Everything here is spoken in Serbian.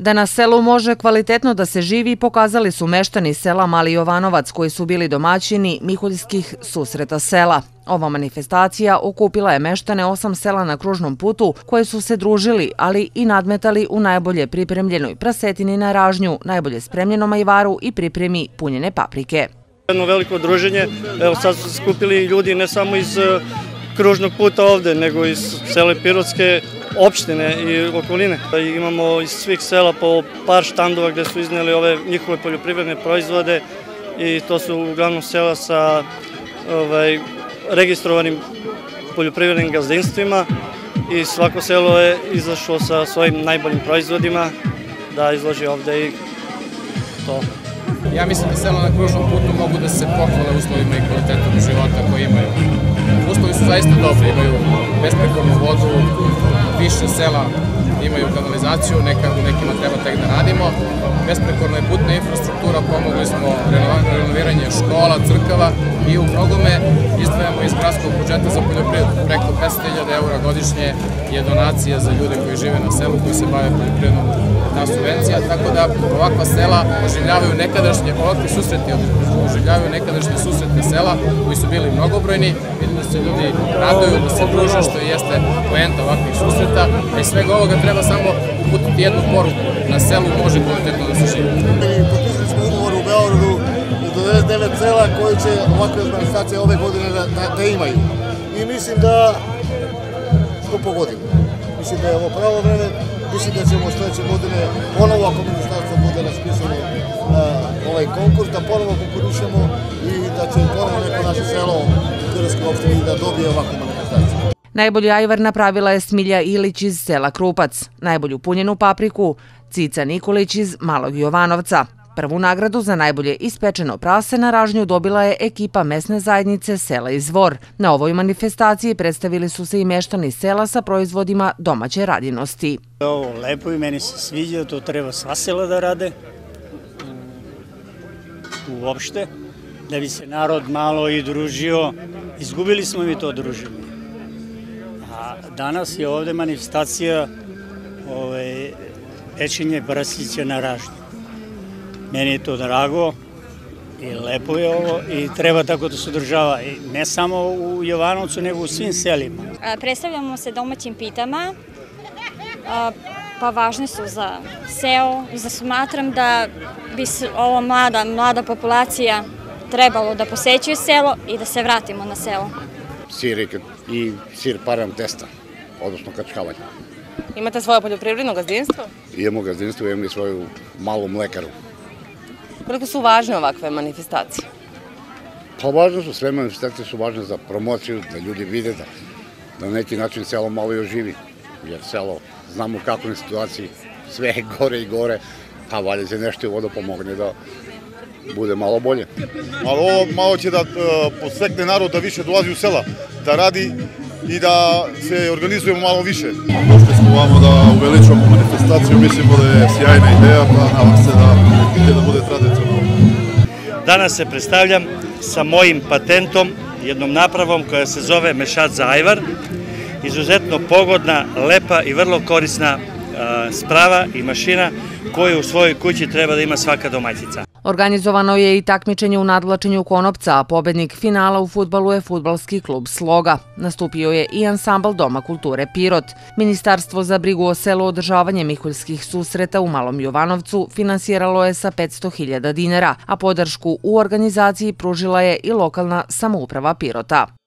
Da na selu može kvalitetno da se živi pokazali su meštani sela Mali Jovanovac koji su bili domaćini Miholjskih susreta sela. Ova manifestacija okupila je meštane osam sela na kružnom putu koje su se družili, ali i nadmetali u najbolje pripremljenoj prasetini na ražnju, najbolje spremljenom ajvaru i pripremi punjene paprike. Jedno veliko druženje, evo sad su se skupili ljudi ne samo iz e, kružnog puta ovde, nego iz sele Pirotske, opštine i okoline. Imamo iz svih sela po par štandova gde su izneli ove njihove poljoprivredne proizvode i to su uglavnom sela sa ovaj, registrovanim poljoprivrednim gazdinstvima i svako selo je izašlo sa svojim najboljim proizvodima da izloži ovde i to. Ja mislim da selo na kružnom putu mogu da se pohvale uslovima i kvalitetom života koji imaju. Uslovi su zaista dobri, imaju besprekornu vodu, više sela imaju kanalizaciju, neka, u nekima treba tek da radimo. Besprekorno je putna infrastruktura, pomogli smo renoviranje škola, crkava i u mnogome izdvajamo iz gradskog budžeta za poljoprivredu. Preko 500.000 eura godišnje je donacija za ljude koji žive na selu, koji se bave poljoprivrednom ta subvencija, tako da ovakva sela oživljavaju nekadašnje, ovakvi susreti oživljavaju nekadašnje susretne sela koji su bili mnogobrojni, vidim da se ljudi raduju, da se druže, što jeste poenta ovakvih susreta, a iz svega ovoga treba samo uputiti jednu poruku, na selu može kvalitetno da se živi. Do 99 sela koji će ovakve manifestacije ove godine da, da, da imaju. I mislim da smo pogodili. Mislim da je ovo pravo vreme, mislim da ćemo sledeće godine ponovo ako ministarstvo bude raspisano ovaj konkurs, da ponovo konkurišemo i da će ponovo neko naše selo u Pirotskoj opštini da dobije ovakvu manifestaciju. Najbolji ajvar napravila je Smilja Ilić iz sela Krupac, najbolju punjenu papriku Cica Nikolić iz Malog Jovanovca. Prvu nagradu za najbolje ispečeno prase na ražnju dobila je ekipa mesne zajednice Sela Izvor. Na ovoj manifestaciji predstavili su se i meštani sela sa proizvodima domaće radinosti. Ovo lepo i meni se sviđa, to treba sva sela da rade uopšte, da bi se narod malo i družio. Izgubili smo mi to druženje. A danas je ovde manifestacija ove, pečenje prasića na ražnju. Meni je to drago i lepo je ovo i treba tako da se održava. I ne samo u Jovanovcu, nego u svim selima. Predstavljamo se domaćim pitama, pa važne su za seo. Smatram da bi ova mlada, mlada populacija trebalo da posećuje selo i da se vratimo na selo. Sir i sir param testa, odnosno kačkavanje. Imate svoje poljoprivredno gazdinstvo? Imamo gazdinstvo, imamo i svoju malu mlekaru. Koliko su važne ovakve manifestacije? Pa važno su, sve manifestacije su važne za promociju, da ljudi vide da, da na neki način selo malo i oživi. Jer selo, znamo u kakvoj situaciji, sve je gore i gore, pa valje se nešto i vodo pomogne da bude malo bolje. Ali ovo malo će da uh, postekne narod da više dolazi u sela, da radi i da se organizujemo malo više. Došli smo vamo da uveličamo manifestaciju, mislimo da je sjajna ideja, pa nadam se da, da bude tradicionalno. Danas se predstavljam sa mojim patentom, jednom napravom koja se zove Mešat za ajvar. Izuzetno pogodna, lepa i vrlo korisna sprava i mašina koju u svojoj kući treba da ima svaka domaćica. Organizovano je i takmičenje u nadlačenju konopca, a pobednik finala u futbalu je futbalski klub Sloga. Nastupio je i ansambl Doma kulture Pirot. Ministarstvo za brigu o selu održavanje Miholjskih susreta u Malom Jovanovcu finansiralo je sa 500.000 dinara, a podršku u organizaciji pružila je i lokalna samouprava Pirota.